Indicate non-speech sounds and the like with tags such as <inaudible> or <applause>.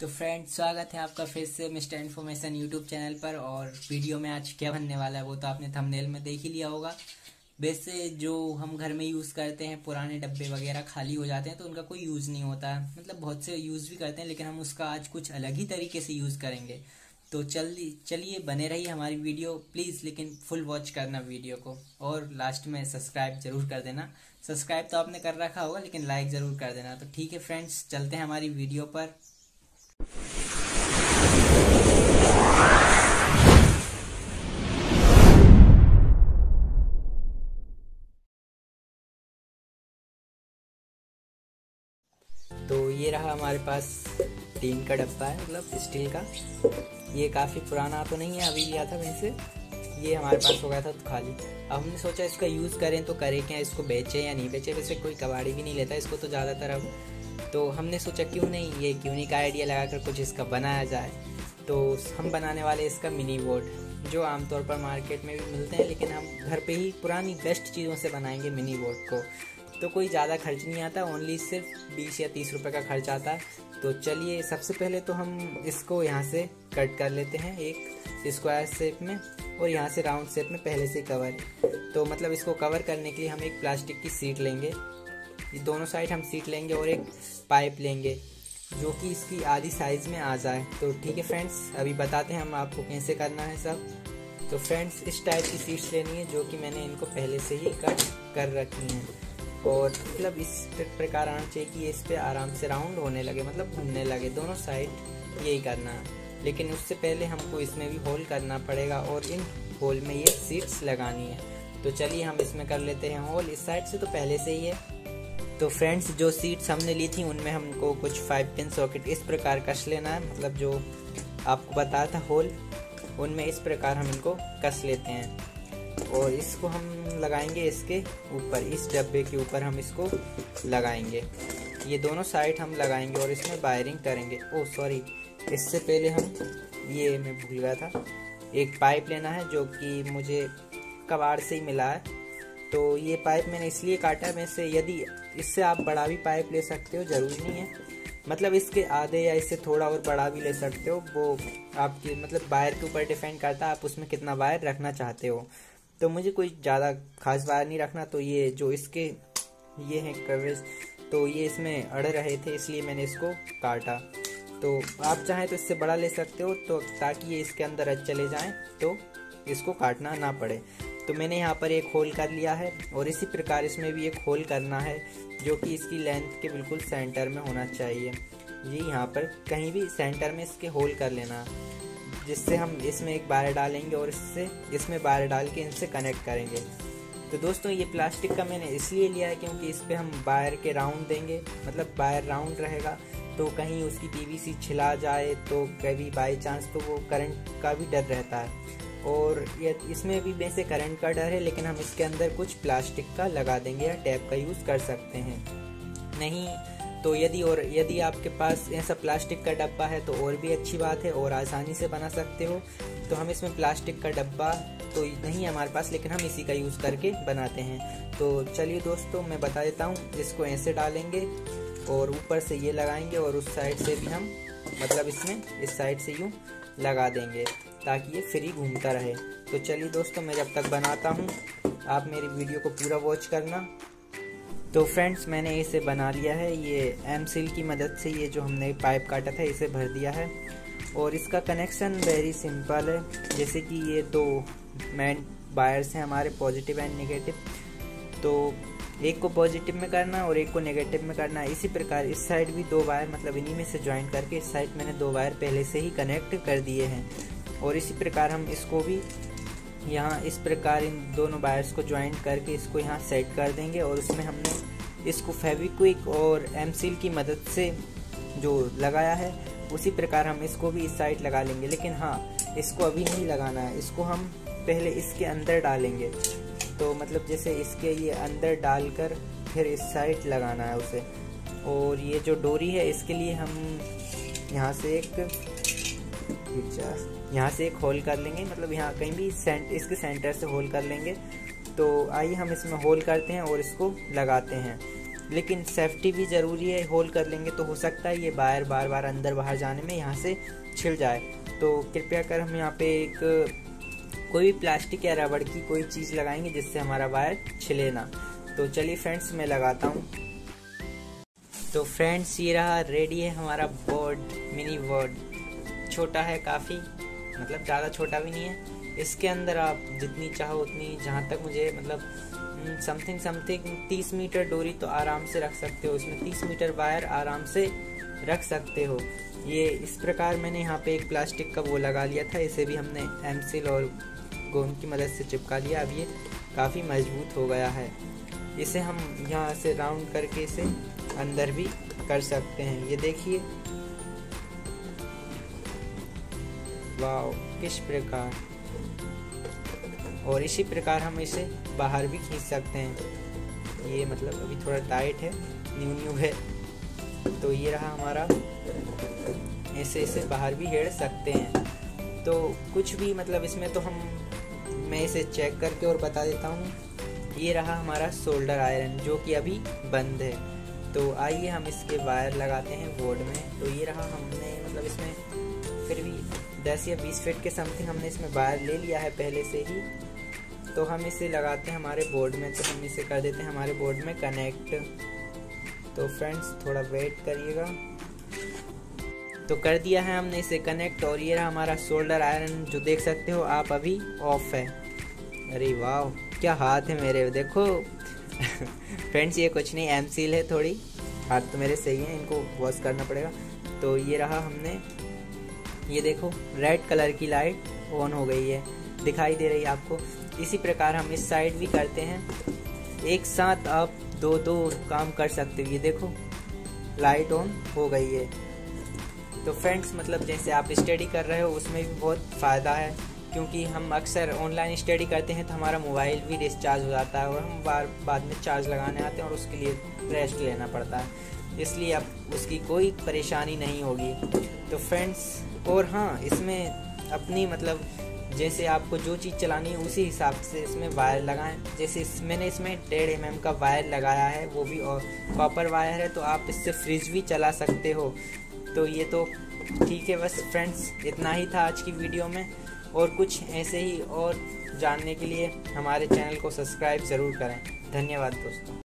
तो फ्रेंड स्वागत है आपका फिर से मिस्टर इन्फॉर्मेशन यूट्यूब चैनल पर और वीडियो में आज क्या बनने वाला है वो तो आपने थंबनेल में देख ही लिया होगा। वैसे जो हम घर में यूज़ करते हैं, पुराने डब्बे वगैरह खाली हो जाते हैं तो उनका कोई यूज़ नहीं होता। है मतलब बहुत से यूज़ भी करते हैं, लेकिन हम उसका आज कुछ अलग ही तरीके से यूज़ करेंगे। तो चल, चलिए बने रहिए हमारी वीडियो प्लीज़ लेकिन फुल वॉच करना वीडियो को। और लास्ट में सब्सक्राइब ज़रूर कर देना। सब्सक्राइब तो आपने कर रखा होगा, लेकिन लाइक ज़रूर कर देना। तो ठीक है फ्रेंड्स चलते हैं हमारी वीडियो पर। तो ये रहा हमारे पास टीन का डब्बा है मतलब स्टील का। ये काफ़ी पुराना तो नहीं है, अभी लिया था वहीं से ये हमारे पास हो गया था तो खाली। अब हमने सोचा इसका यूज़ करें तो करें क्या, इसको बेचें या नहीं बेचें? वैसे कोई कबाड़ी भी नहीं लेता, इसको तो ज़्यादातर अब तो हमने सोचा क्यों नहीं, ये क्यों नहीं का आइडिया लगा कर कुछ इसका बनाया जाए। तो हम बनाने वाले इसका मिनी बोर्ड जो आमतौर पर मार्केट में भी मिलते हैं, लेकिन हम घर पे ही पुरानी बेस्ट चीज़ों से बनाएँगे मिनी बोर्ड को। तो कोई ज़्यादा खर्च नहीं आता ओनली सिर्फ़ बीस या तीस रुपये का खर्च आता है। तो चलिए, सबसे पहले तो हम इसको यहाँ से कट कर लेते हैं, एक स्क्वायर शेप में, और यहाँ से राउंड शेप में पहले से कवर तो मतलब इसको कवर करने के लिए हम एक प्लास्टिक की सीट लेंगे। ये दोनों साइड हम सीट लेंगे और एक पाइप लेंगे, जो कि इसकी आधी साइज़ में आ जाए। तो ठीक है फ्रेंड्स अभी बताते हैं हम आपको कैसे करना है सब। तो फ्रेंड्स इस टाइप की सीट्स लेनी है, जो कि मैंने इनको पहले से ही कट कर रखी हैं। और मतलब इस प्रकार आना चाहिए कि इस पे आराम से राउंड होने लगे मतलब घूमने लगे। दोनों साइड यही करना है। लेकिन उससे पहले हमको इसमें भी होल करना पड़ेगा और इन होल में ये सीट्स लगानी है। तो चलिए हम इसमें कर लेते हैं होल इस साइड से तो पहले से ही है। तो फ्रेंड्स जो सीट्स हमने ली थी, उनमें हमको कुछ फाइव पिन सॉकेट इस प्रकार कस लेना है मतलब जो आपको बताया था होल उनमें इस प्रकार हम इनको कस लेते हैं। और इसको हम लगाएँगे इसके ऊपर, इस डब्बे के ऊपर हम इसको लगाएँगे। ये दोनों साइड हम लगाएँगे और इसमें वायरिंग करेंगे। ओ सॉरी इससे पहले हम, ये मैं भूल गया था। एक पाइप लेना है, जो कि मुझे कबाड़ से ही मिला है। तो ये पाइप मैंने इसलिए काटा है वैसे यदि इससे आप बड़ा भी पाइप ले सकते हो, ज़रूरी नहीं है। मतलब इसके आधे या इससे थोड़ा और बड़ा भी ले सकते हो, वो आपकी मतलब वायर के ऊपर डिपेंड करता है आप उसमें कितना वायर रखना चाहते हो। तो मुझे कोई ज़्यादा खास वायर नहीं रखना तो ये जो इसके ये हैं कवरेज तो ये इसमें अड़ रहे थे, इसलिए मैंने इसको काटा। तो आप चाहें तो इससे बड़ा ले सकते हो तो ताकि ये इसके अंदर चले जाएँ तो इसको काटना ना पड़े। तो मैंने यहाँ पर एक होल कर लिया है और इसी प्रकार इसमें भी एक होल करना है, जो कि इसकी लेंथ के बिल्कुल सेंटर में होना चाहिए। ये यहाँ पर कहीं भी सेंटर में इसके होल कर लेना, जिससे हम इसमें एक बार डालेंगे और इससे, इसमें बार डाल के इनसे कनेक्ट करेंगे। तो दोस्तों, ये प्लास्टिक का मैंने इसलिए लिया है क्योंकि इस पर हम वायर के राउंड देंगे मतलब वायर राउंड रहेगा तो कहीं उसकी पीवीसी छिला जाए तो कभी बाई चांस तो वो करंट का भी डर रहता है। और ये इसमें भी वैसे करंट का डर है, लेकिन हम इसके अंदर कुछ प्लास्टिक का लगा देंगे या टैप का यूज़ कर सकते हैं। नहीं तो यदि और यदि आपके पास ऐसा प्लास्टिक का डब्बा है तो और भी अच्छी बात है, और आसानी से बना सकते हो। तो हम इसमें प्लास्टिक का डब्बा तो नहीं है हमारे पास, लेकिन हम इसी का यूज़ करके बनाते हैं। तो चलिए दोस्तों, मैं बता देता हूँ, इसको ऐसे डालेंगे और ऊपर से ये लगाएँगे और उस साइड से भी हम मतलब इसमें, इस साइड से यूँ लगा देंगे। ताकि ये फ्री घूमता रहे। तो चलिए दोस्तों, मैं जब तक बनाता हूँ, आप मेरी वीडियो को पूरा वॉच करना। तो फ्रेंड्स मैंने इसे बना लिया है। ये एम सिल की मदद से ये जो हमने पाइप काटा था, इसे भर दिया है। और इसका कनेक्शन वेरी सिंपल है। जैसे कि ये दो मैन वायर्स हैं, हमारे पॉजिटिव एंड नेगेटिव तो एक को पॉजिटिव में करना और एक को नेगेटिव में करना। इसी प्रकार इस साइड भी दो वायर मतलब इन्हीं में से ज्वाइन करके इस साइड मैंने दो वायर पहले से ही कनेक्ट कर दिए हैं। और इसी प्रकार हम इसको भी यहाँ, इस प्रकार इन दोनों वायर्स को ज्वाइन करके इसको यहाँ सेट कर देंगे और उसमें हमने इसको फेविक्विक और एम सील की मदद से जो लगाया है, उसी प्रकार हम इसको भी इस साइड लगा लेंगे। लेकिन हाँ इसको अभी नहीं लगाना है। इसको हम पहले इसके अंदर डालेंगे। तो मतलब जैसे इसके ये अंदर डालकर फिर इस साइड लगाना है उसे। और ये जो डोरी है, इसके लिए हम यहाँ से एक यहाँ से एक होल कर लेंगे मतलब यहाँ कहीं भी सेंट इसके सेंटर से होल कर लेंगे। तो आइए हम इसमें होल करते हैं और इसको लगाते हैं। लेकिन सेफ्टी भी ज़रूरी है होल कर लेंगे तो हो सकता है ये बाहर, बार बार अंदर बाहर जाने में यहाँ से छिल जाए। तो कृपया कर हम यहाँ पे एक, कोई भी प्लास्टिक या रबड़ की कोई चीज़ लगाएँगे जिससे हमारा वायर छिले ना। तो चलिए फ्रेंड्स मैं लगाता हूँ। तो फ्रेंड्स ये रहा रेडी है हमारा बोर्ड मिनी बोर्ड छोटा है काफ़ी मतलब ज़्यादा छोटा भी नहीं है। इसके अंदर आप जितनी चाहो उतनी, जहाँ तक मुझे मतलब समथिंग समथिंग तीस मीटर डोरी तो आराम से रख सकते हो। इसमें तीस मीटर वायर आराम से रख सकते हो। ये इस प्रकार मैंने यहाँ पे एक प्लास्टिक का वो लगा लिया था। इसे भी हमने एमसिल और गोंद की मदद से चिपका लिया। अब ये काफ़ी मज़बूत हो गया है। इसे हम यहाँ से राउंड करके इसे अंदर भी कर सकते हैं। ये देखिए वाह किस प्रकार? और इसी प्रकार हम इसे बाहर भी खींच सकते हैं। ये मतलब अभी थोड़ा टाइट है, न्यू न्यू है। तो ये रहा हमारा। ऐसे इसे बाहर भी हेड़ सकते हैं। तो कुछ भी मतलब इसमें तो हम, मैं इसे चेक करके और बता देता हूँ। ये रहा हमारा सोल्डर आयरन जो कि अभी बंद है। तो आइए हम इसके वायर लगाते हैं बोर्ड में। तो ये रहा हमने मतलब इसमें फिर भी 10 या 20 फीट के समथिंग हमने इसमें वायर ले लिया है पहले से ही। तो हम इसे लगाते हैं हमारे बोर्ड में तो हम इसे कर देते हैं हमारे बोर्ड में कनेक्ट तो फ्रेंड्स थोड़ा वेट करिएगा। तो कर दिया है हमने इसे कनेक्ट और ये रहा हमारा शोल्डर आयरन जो देख सकते हो आप अभी ऑफ़ है। अरे वाह, क्या हाथ है मेरे, देखो। <laughs> फ्रेंड्स ये कुछ नहीं एम सील है थोड़ी। हाथ तो मेरे सही है, इनको वॉश करना पड़ेगा। तो ये रहा हमने ये देखो रेड कलर की लाइट ऑन हो गई है, दिखाई दे रही है आपको। इसी प्रकार हम इस साइड भी करते हैं। एक साथ आप दो दो काम कर सकते हो। ये देखो लाइट ऑन हो गई है। तो फ्रेंड्स मतलब जैसे आप स्टडी कर रहे हो, उसमें भी बहुत फ़ायदा है, क्योंकि हम अक्सर ऑनलाइन स्टडी करते हैं तो हमारा मोबाइल भी डिस्चार्ज हो जाता है और हम बार बाद में चार्ज लगाने आते हैं और उसके लिए रेस्ट लेना पड़ता है। इसलिए अब उसकी कोई परेशानी नहीं होगी। तो फ्रेंड्स और हाँ इसमें अपनी मतलब जैसे आपको जो चीज़ चलानी है उसी हिसाब से इसमें वायर लगाएँ। जैसे इस, मैंने इसमें डेढ़ एम का वायर लगाया है वो भी और कॉपर वायर है तो आप इससे फ्रिज भी चला सकते हो। तो ये तो ठीक है बस फ्रेंड्स इतना ही था आज की वीडियो में। और कुछ ऐसे ही और जानने के लिए हमारे चैनल को सब्सक्राइब ज़रूर करें। धन्यवाद दोस्तों।